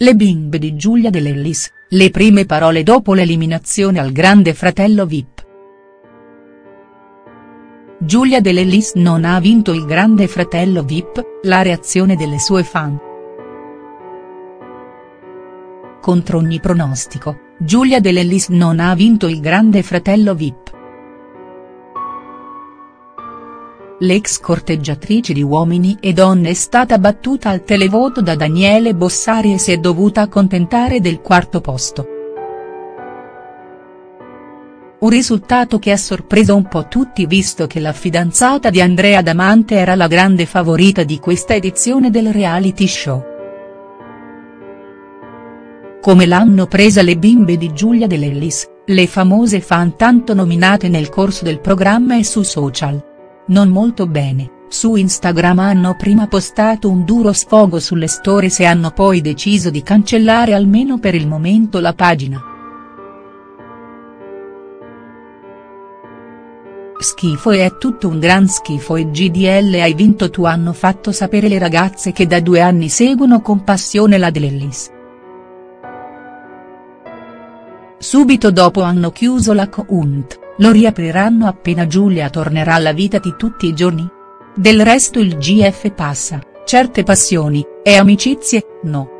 Le bimbe di Giulia Dell'Ellis, le prime parole dopo l'eliminazione al Grande Fratello Vip. Giulia Dell'Ellis non ha vinto il Grande Fratello Vip, la reazione delle sue fan. Contro ogni pronostico, Giulia Dell'Ellis non ha vinto il Grande Fratello Vip. L'ex corteggiatrice di Uomini e Donne è stata battuta al televoto da Daniele Bossari e si è dovuta accontentare del quarto posto. Un risultato che ha sorpreso un po' tutti visto che la fidanzata di Andrea Damante era la grande favorita di questa edizione del reality show. Come l'hanno presa le bimbe di Giulia Dell'Ellis, le famose fan tanto nominate nel corso del programma e su social. Non molto bene, su Instagram hanno prima postato un duro sfogo sulle stories e hanno poi deciso di cancellare almeno per il momento la pagina. Schifo e è tutto un gran schifo e GDL hai vinto tu hanno fatto sapere le ragazze che da due anni seguono con passione la Dell'Ellis. Subito dopo hanno chiuso l'account. Lo riapriranno appena Giulia tornerà alla vita di tutti i giorni? Del resto il GF passa, certe passioni, e amicizie, no.